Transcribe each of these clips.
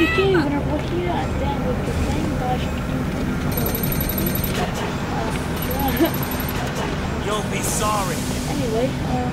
Okay, we're here and then with the same dash. You'll be sorry. anyway, um,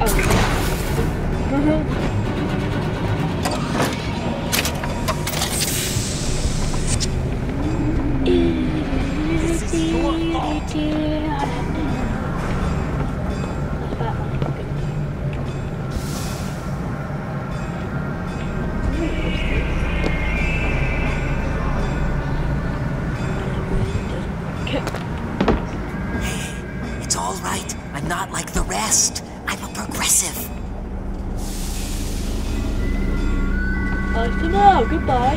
Oh. This is your fault. All right. I'm not like the rest. I'm a progressive. Nice to know. Goodbye.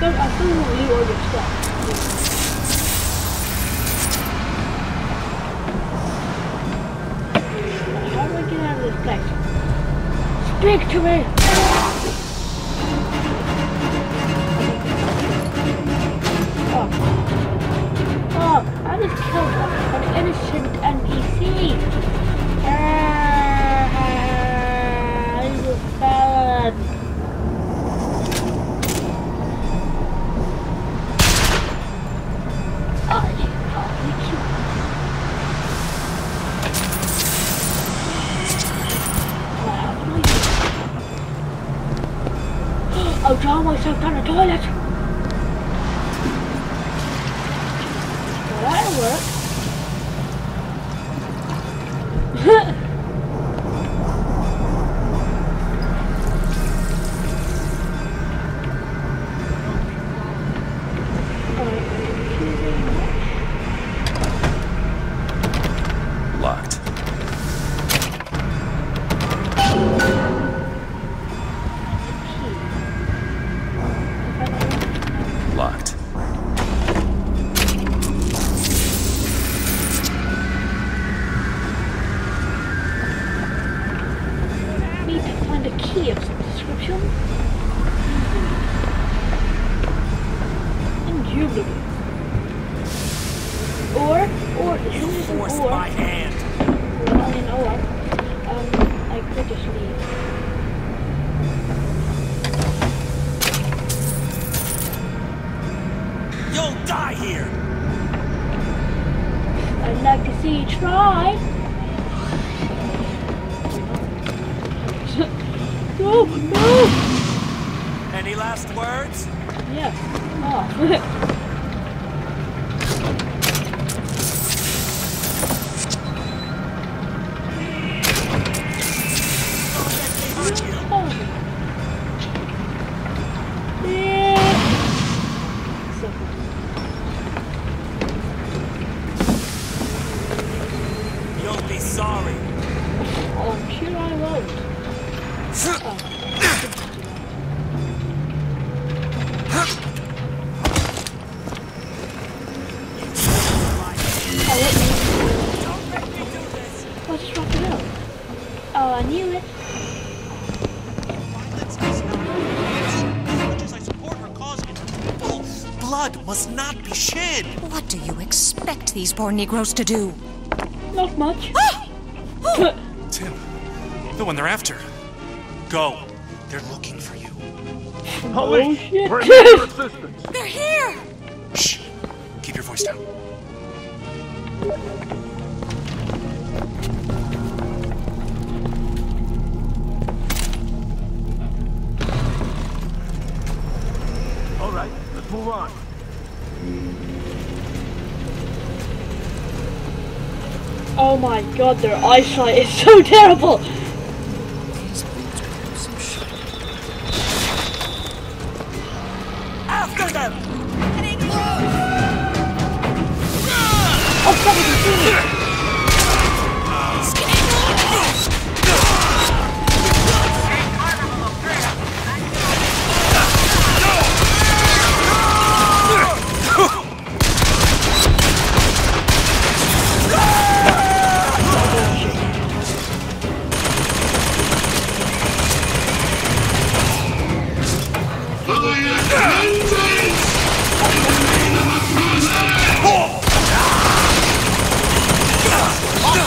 Look, I still want you all your stuff. How do I get out of this place? Speak to me! An innocent NPC. Ah. I, I I'll drown myself down the toilet. That'll work. Soon as an forced or, my hand. or, um, I could just leave. You'll die here. I'd like to see you try. no, no! Any last words? Yes. Oh. oh. these poor Negroes to do? Not much. Ah! Tim, the one they're after. Go. They're looking for you. oh shit. They're here! Shh. Keep your voice down. My god, their eyesight is so terrible! After them!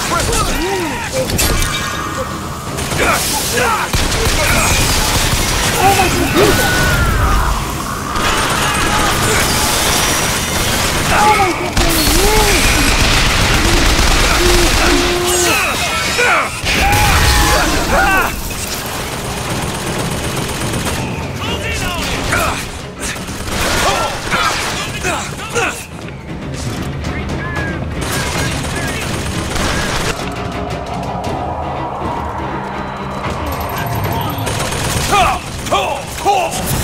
Oh my god! The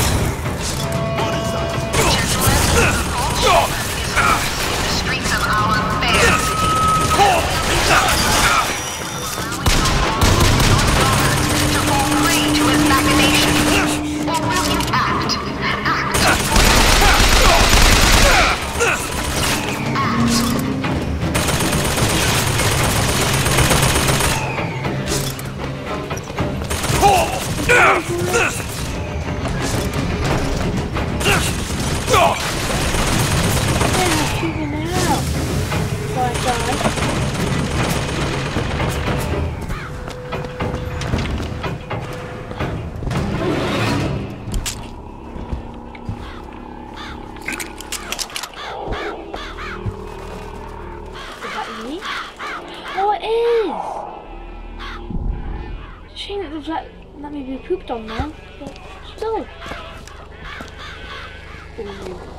shame it was let, let me be pooped on now, but still. Ooh.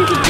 Warning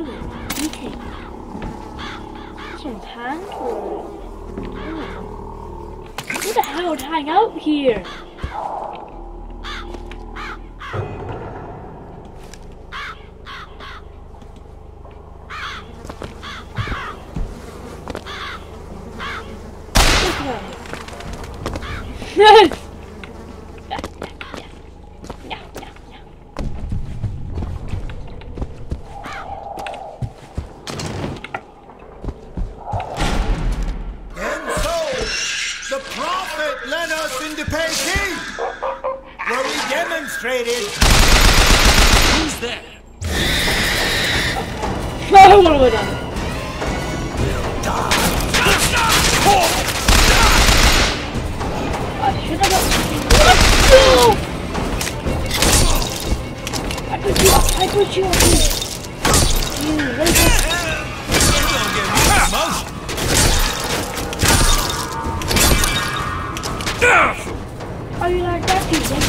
Oh, eating. Some hand or Who the hell would hang out here? Look led us into Peking, where we demonstrated Who's there? Oh, what have I done? I should have got. No! I put you up. I put you up. You racist. You're Are you like that, people?